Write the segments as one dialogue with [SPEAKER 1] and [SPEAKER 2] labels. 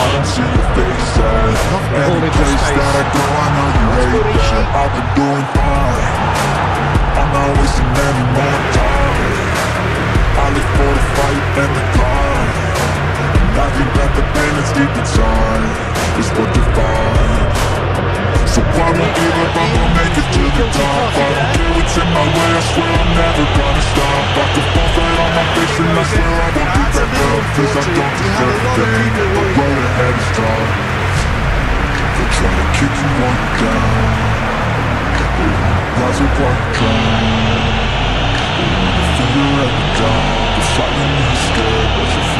[SPEAKER 1] I don't see your face at Any place that I go, I know you hate that I've been doing fine I'm not wasting any more time I live for the fight and the climb And I think that the pain that's deep inside Is what defines So I won't give up, I'm gonna make it to the top I don't care what's in my way, I swear I'm never gonna stop. I could fall flat on my face and I swear I won't get back up Cause I don't deserve and the road ahead is tough They'll try to kick you you're down up while you drown They wanna figure out the down They're silently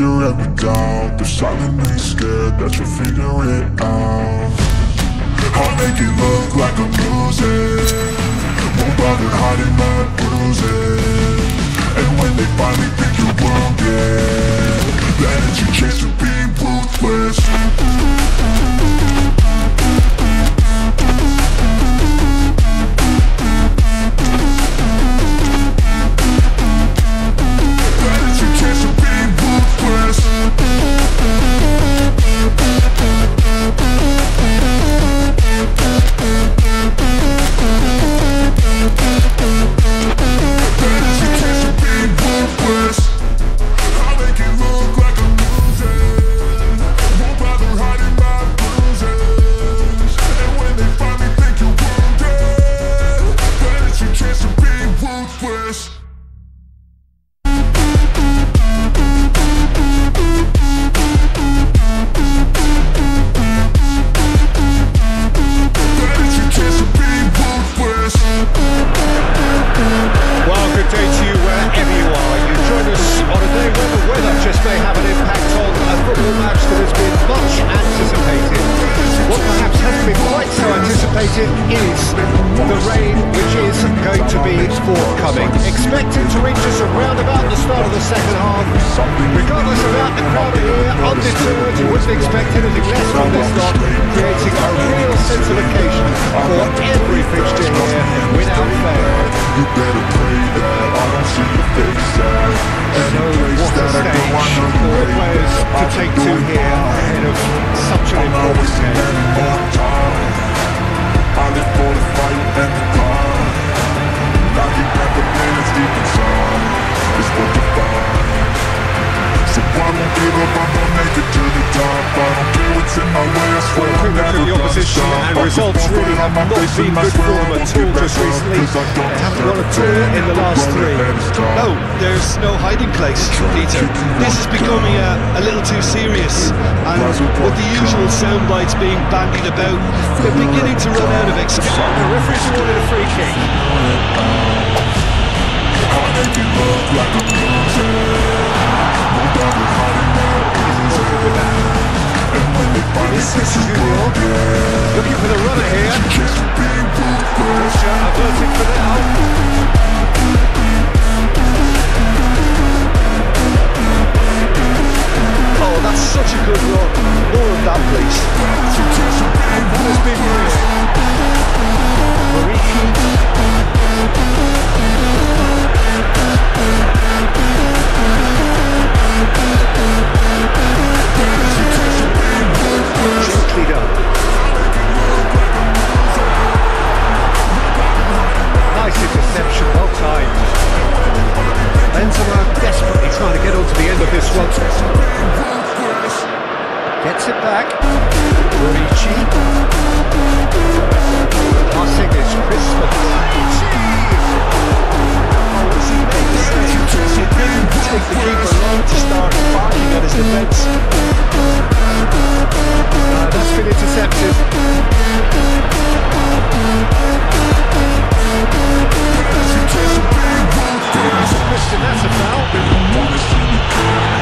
[SPEAKER 1] wanna fill your every doubt They're silently scared that you'll figure it out. I'll make it look like I'm losing. Won't bother hiding my bruises. And when they finally think you're wounded Then it's your chance to be ruthless
[SPEAKER 2] anticipated is the rain which is going to be forthcoming. Expected to reach us around about the start of the second half. Regardless about the crowd here, undeterred, you wouldn't expect anything less from this lot,
[SPEAKER 1] creating a
[SPEAKER 2] real sense of
[SPEAKER 1] occasion
[SPEAKER 2] for
[SPEAKER 1] every
[SPEAKER 2] fixture
[SPEAKER 1] here
[SPEAKER 2] without fail.
[SPEAKER 1] You better pray that I don't
[SPEAKER 2] see
[SPEAKER 1] your face out. So what a stage for players to take to here
[SPEAKER 2] really
[SPEAKER 1] flat
[SPEAKER 2] have
[SPEAKER 1] on my
[SPEAKER 2] not
[SPEAKER 1] face
[SPEAKER 2] been good
[SPEAKER 1] swear
[SPEAKER 2] for them
[SPEAKER 1] won't
[SPEAKER 2] at
[SPEAKER 1] back
[SPEAKER 2] just recently
[SPEAKER 1] I
[SPEAKER 2] haven't won a tour in the last three.
[SPEAKER 1] ahead, it's time.
[SPEAKER 3] No, there's no hiding place, Peter. This is becoming a, a little too serious. And with the usual sound bites being bandied about, they're beginning to run out of excuses.
[SPEAKER 2] The referee's awarded a free kick.
[SPEAKER 1] I make it look like I'm losing Nobody hiding that And when they finally
[SPEAKER 2] This is
[SPEAKER 1] see
[SPEAKER 2] Junior. Looking for the runner here.
[SPEAKER 3] Oh, that's such a good run. More of that, please.
[SPEAKER 2] That has been trying to get onto the end of this one. Gets it back. Ricci. Passing is crisp.
[SPEAKER 3] Take the keeper long to start barking at his defence.
[SPEAKER 2] Uh, that's been intercepted. Missed and that's a foul.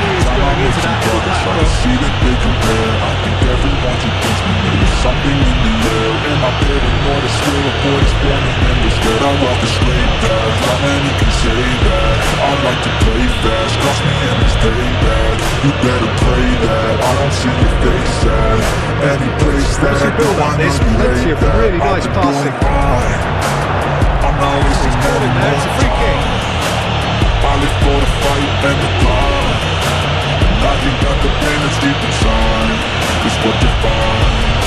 [SPEAKER 2] He's going into that little back.
[SPEAKER 1] Try to see that they compare. I think everyone's against me. There's something in the air. Am I paranoid or still? A that's born in anger Scared I walk a straight path How many can say that? I like to play fast. Cross me and it's day You better pray that. I don't see your face at Any place that
[SPEAKER 2] you build
[SPEAKER 1] know
[SPEAKER 2] this, plenty of
[SPEAKER 1] that
[SPEAKER 2] really nice passing.
[SPEAKER 1] I'm always in
[SPEAKER 2] there, it's a free kick.
[SPEAKER 1] Live for the fight and the climb I think that the pain that's deep inside. Is what defines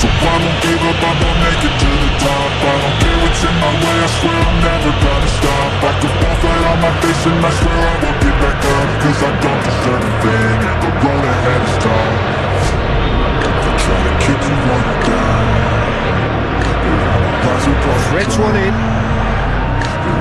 [SPEAKER 1] So I won't give up, I'm gonna make it to the top. I don't care what's in my way, I swear I'm never gonna stop. I could fall flat on my face and I swear I won't get back up Cause I don't deserve a thing. And the road ahead is tough. They try to kick you the
[SPEAKER 2] Threads
[SPEAKER 1] crowd.
[SPEAKER 2] one in.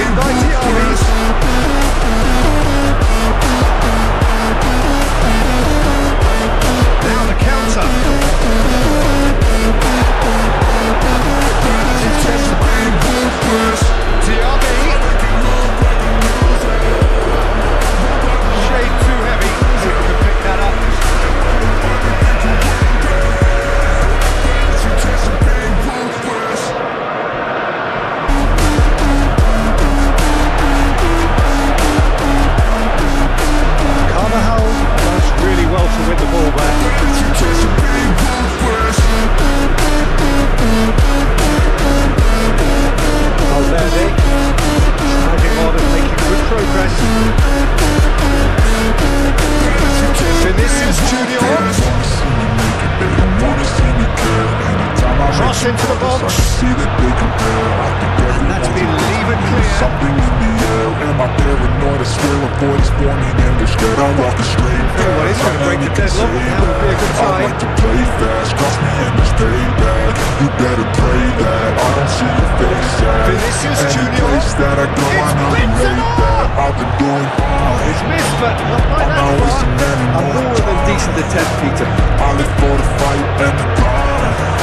[SPEAKER 2] In by Diaby. Now the counter. Cross into the box.
[SPEAKER 1] And
[SPEAKER 2] that's been levered clear.
[SPEAKER 1] Something in the air. Am I paranoid? I swear a voice born in anger. Scared I walk a straight path.
[SPEAKER 2] Well, it's gonna break the deadlock. That would be a good
[SPEAKER 1] I
[SPEAKER 2] sign.
[SPEAKER 1] like to play fast. Cross me and it's stay back. You better pray that I don't see your face at
[SPEAKER 2] Vinicius
[SPEAKER 1] Any
[SPEAKER 2] Junior.
[SPEAKER 1] place that I go, I
[SPEAKER 2] It's
[SPEAKER 1] know you hate that. I've been doing fine.
[SPEAKER 2] It's missed, but not by
[SPEAKER 1] I'm
[SPEAKER 2] that
[SPEAKER 1] always
[SPEAKER 2] far.
[SPEAKER 1] in any
[SPEAKER 3] A more than decent attempt, Peter.
[SPEAKER 1] I live for the fight and the And I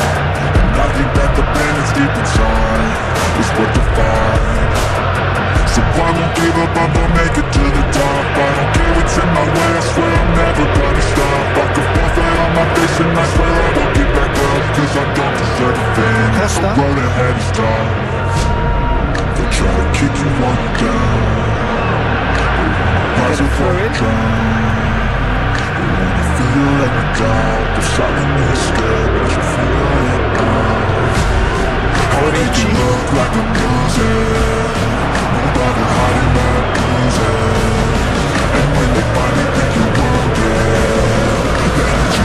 [SPEAKER 1] think that the pain that's deep inside. Is what defines. So I won't give up, I'm gonna make it to the top. I don't care what's in my way, I swear I'm never gonna stop. I could fall flat on my face and I swear I won't get back up. Cause I don't deserve a thing. The road ahead is tough They try to kick you you're down. Rise
[SPEAKER 2] Get a
[SPEAKER 1] above
[SPEAKER 2] throw
[SPEAKER 1] the
[SPEAKER 2] in.
[SPEAKER 1] ground They wanna feel let me down They're silently scared, but you feel it now Oh, you look like a loser? Hiding And when they finally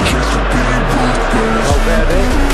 [SPEAKER 1] ruthless
[SPEAKER 2] Valverde.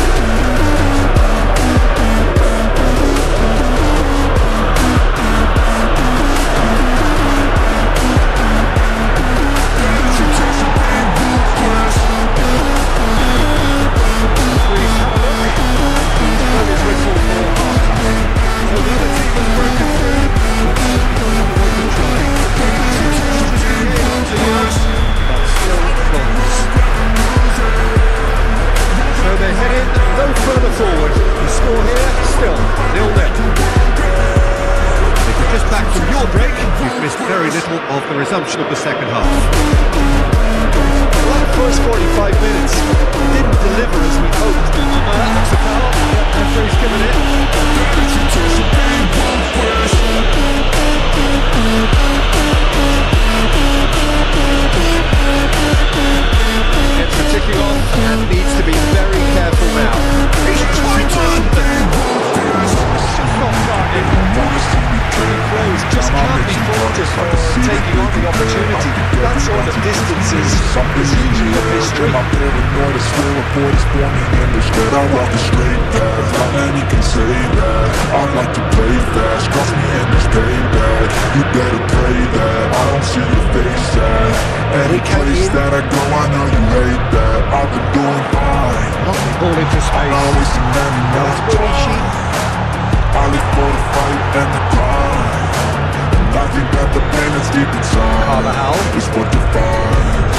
[SPEAKER 1] Inside
[SPEAKER 2] Carvajal.
[SPEAKER 1] Is what defines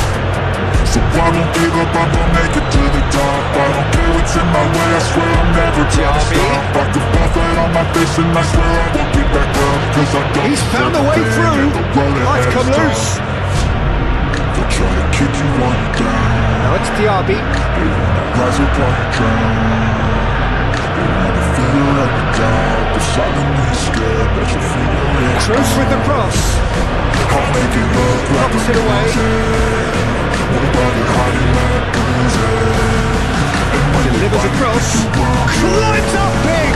[SPEAKER 1] So I won't give up, I'm gonna make it to the top. I don't care what's in my way, I swear I'm never gonna stop. I can fall flat on my face and I swear I won't get back up Cause I don't
[SPEAKER 2] He's found a way through.
[SPEAKER 1] and the road
[SPEAKER 2] Might
[SPEAKER 1] ahead
[SPEAKER 2] come loose.
[SPEAKER 1] They'll try to kick you on you down
[SPEAKER 2] Now it's
[SPEAKER 1] wanna rise up you drown They it
[SPEAKER 2] with the cross.
[SPEAKER 1] It
[SPEAKER 2] away. Delivers
[SPEAKER 1] won't get
[SPEAKER 2] Climbs up big.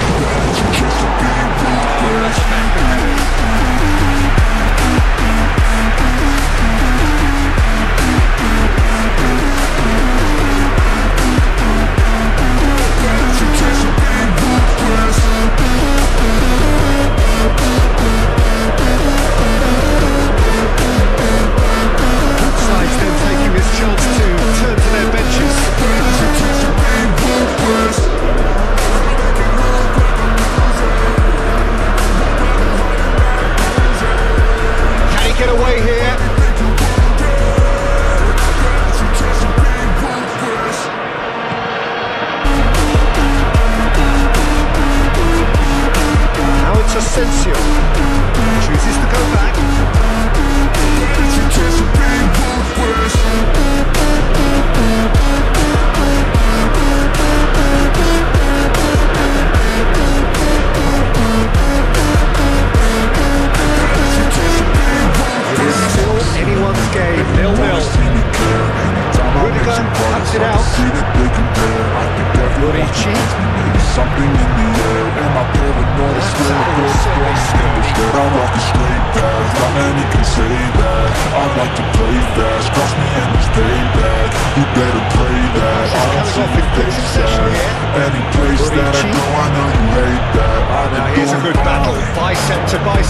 [SPEAKER 2] Asensio. Chooses to go back.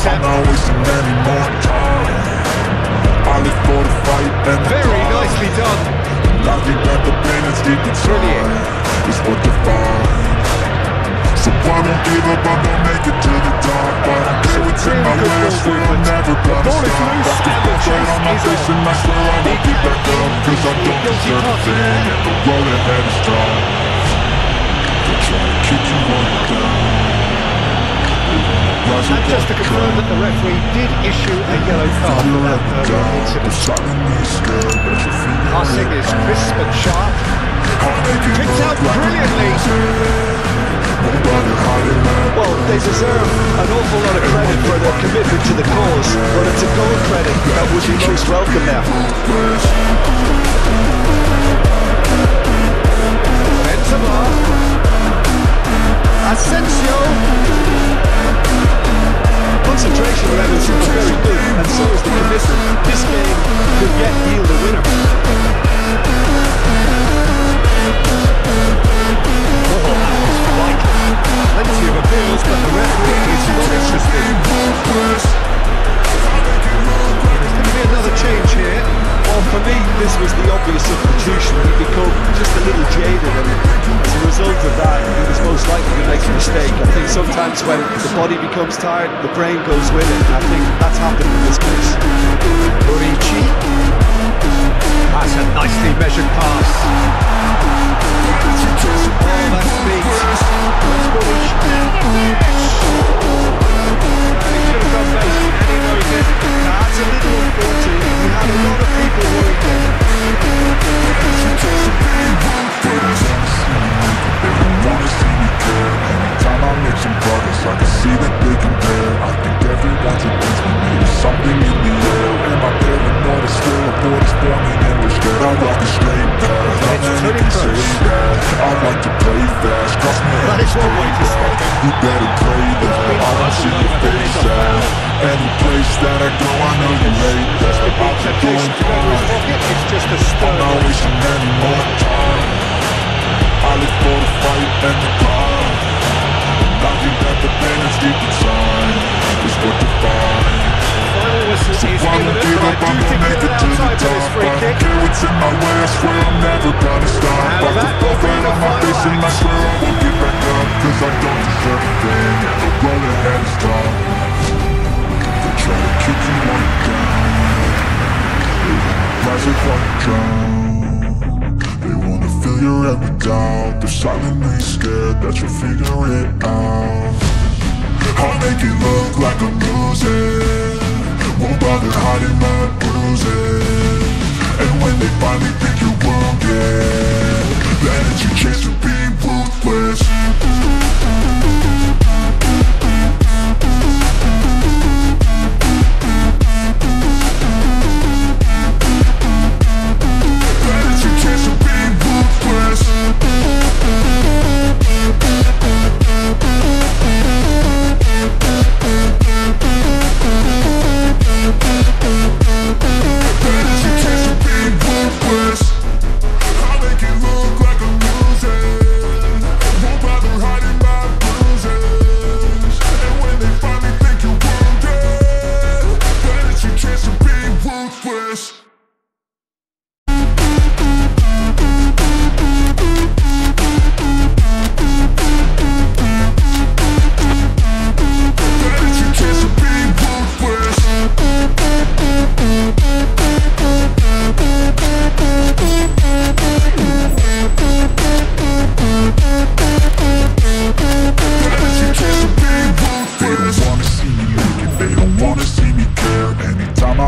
[SPEAKER 2] Bicep.
[SPEAKER 1] I'm not wasting any more time I live for the fight and the
[SPEAKER 2] Very
[SPEAKER 1] grind.
[SPEAKER 2] nicely done.
[SPEAKER 1] I think that the pain that's deep inside is what defines. So I don't give up, I'm gonna make it to the top. I don't care what's in my way, I swear I'm never gonna stop.
[SPEAKER 2] loose
[SPEAKER 1] I can
[SPEAKER 2] and the chase
[SPEAKER 1] on my
[SPEAKER 2] is
[SPEAKER 1] face
[SPEAKER 2] on.
[SPEAKER 1] and I swear I won't get back up. Cause I don't deserve
[SPEAKER 2] there.
[SPEAKER 1] And the road ahead is strong. They'll try to kick you on down.
[SPEAKER 2] And just to confirm that the referee did issue a yellow card for that uh, incident. Passing is crisp and sharp. Picked out brilliantly.
[SPEAKER 3] Well, they deserve an awful lot of credit for their commitment to the cause, but it's a goal credit that would be most welcome now. Benzema. Asensio. And so is the commitment. This game could yet yield winner.
[SPEAKER 2] Plenty of appeals, but the referee is not interested. Another change here.
[SPEAKER 3] Well, for me, this was the obvious substitution. He'd become just a little sometimes when the body becomes tired, the brain goes with it. I think that's happened in this case.
[SPEAKER 2] Morici. That's a nicely measured pass. That's.
[SPEAKER 3] That's a little unfortunate. We a lot of people worried
[SPEAKER 1] Make some progress I can see that they compare I think everyone's against me Maybe something in the air. Am I paranoid? I swear a board is forming And we're scared I walk a straight path. How
[SPEAKER 2] It's
[SPEAKER 1] many can say that? I like to play fast. Cross
[SPEAKER 2] is one way to.
[SPEAKER 1] You better pray that. I don't see your face at Any place that I go. I know you hate that
[SPEAKER 2] The big
[SPEAKER 1] I'm
[SPEAKER 2] temptation to go to his pocket, it's just a
[SPEAKER 1] I'm not wasting any more time. I live for the fight and the climb the pain that's deep inside. Is what defines
[SPEAKER 2] Final whistle is
[SPEAKER 1] Why
[SPEAKER 2] given,
[SPEAKER 1] don't give up, I'm gonna make it to the top I don't care what's in my way, I swear I'm never gonna stop. I
[SPEAKER 2] that
[SPEAKER 1] could
[SPEAKER 2] will
[SPEAKER 1] fall
[SPEAKER 2] be
[SPEAKER 1] flat
[SPEAKER 2] the
[SPEAKER 1] on my face and I swear I won't get back up Cause I don't deserve a thing And the road ahead is tough They try to kick you you're down They wanna rise while you drown They wanna fill your with doubt. They're silently scared that you'll figure it out I'll make it look like I'm losing Won't bother hiding my bruises And when they finally think you're wounded Then it's your chance to be ruthless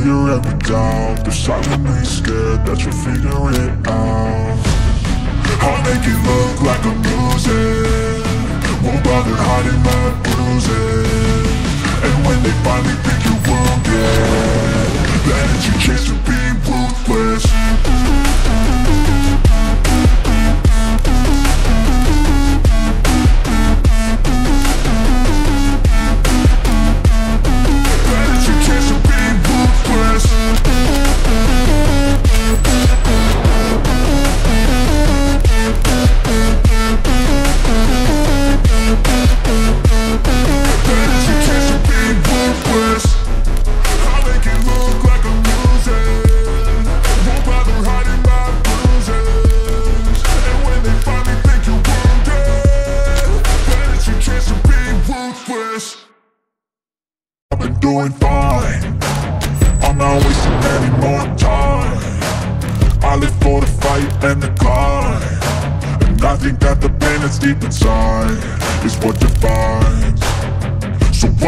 [SPEAKER 1] fill your with doubt They're silently scared that you'll figure it out. I'll make it look like I'm losing Won't bother hiding my bruises. And when they finally think you're wounded Then it's your chance to be ruthless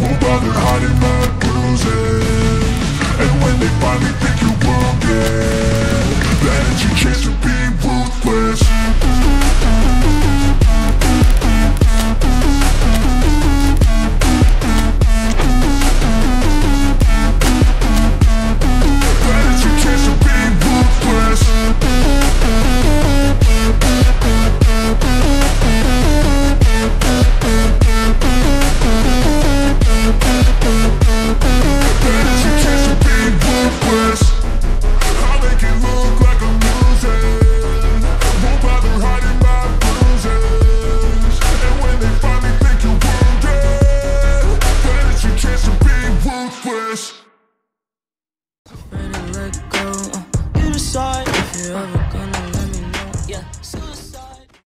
[SPEAKER 1] Won't bother hiding my bruises And when they finally think you're wounded The energy chase will be ruthless